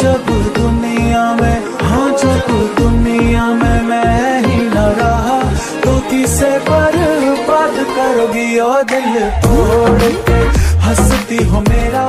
जब दुनिया में हाँ जब दुनिया में मैं ही न रहा तो किसे पर बात करोगी और दिल तोड़ के? हंसती हो मेरा